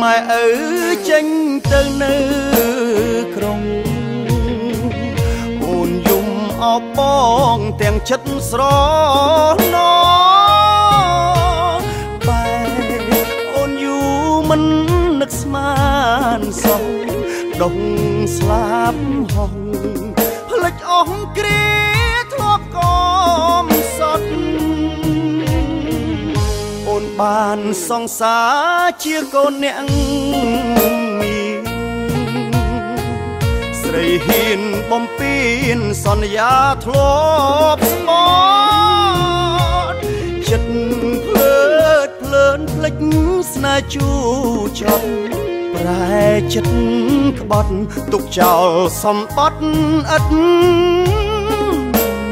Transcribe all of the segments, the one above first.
ម៉ែឪចេញទៅនៅក្រុងអូនយំអបបងទាំងចិត្តស្រណបែអូនយូមិននឹកស្មានសោះដងស្លាប់ហងផ្លិចអស់គ្រា បានសងសាជាកូនអ្នកមានស្រីហ៊ានបំពេញសន្យាធ្លាប់ស្មត់ចិត្តភ្លើតភ្លើនភ្លេចស្នេហ៍ជូចត់ប្រែចិត្តក្បត់ទុកចោលសំបត្តិឥត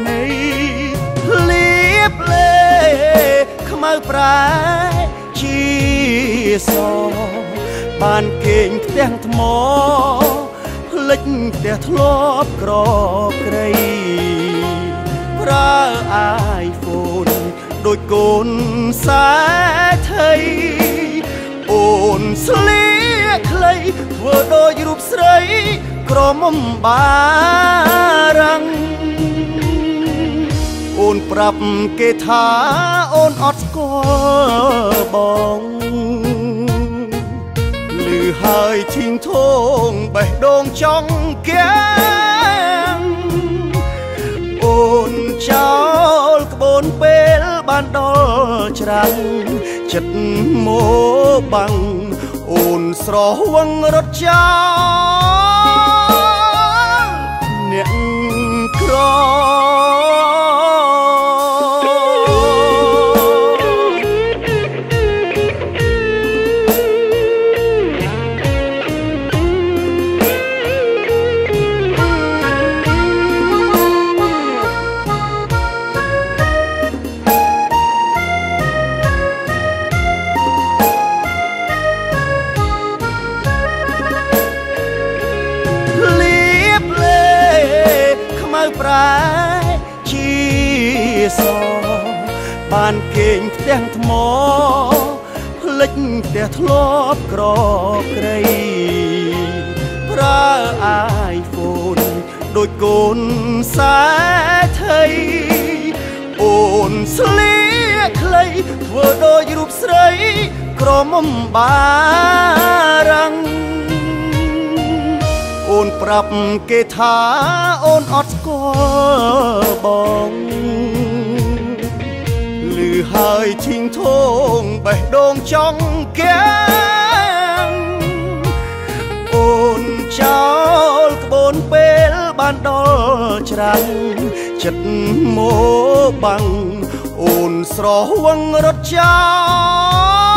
នៃលៀបលេខ្មៅ ប្រែជាសបានគេងផ្ទាំងថ្មភ្លេចផ្ទះធ្លាប់ក្រក្រៃប្រើអាយហ្វូនដូចកូនសែថៃអូនស្លៀកខ្លីធ្វើដូចរូបស្រី ក្រមុំបារាំងអូ នប្រាប់គេថាអូនអត់ស្គាល់បងលឺហើយឈីងធងបេះដូងចង់កៀងអូនចោលក្បូនពេលបានដល់ច្រាំងចិត្តមកបាំងអូនស្រវឹងរត់ចោល ប្រែជាសបានគេងផ្ទាំងថ្មភ្លេចផ្ទះធ្លាប់ក្រក្រៃប្រើអាយហ្វូនដូចកូនសែថៃអូនស្លៀកខ្លីធ្វើដូចរូបស្រី ក្រមុំបារាំងអូនប្រាប់គេថាអូនអត់ស្គាល់បងលឺហើយឈីងធងបេះដូងចង់កៀងអូនចោលក្បូនពេលបានដល់ច្រាំងចិត្តមកបាំងអូនស្រវឹងរត់ចោល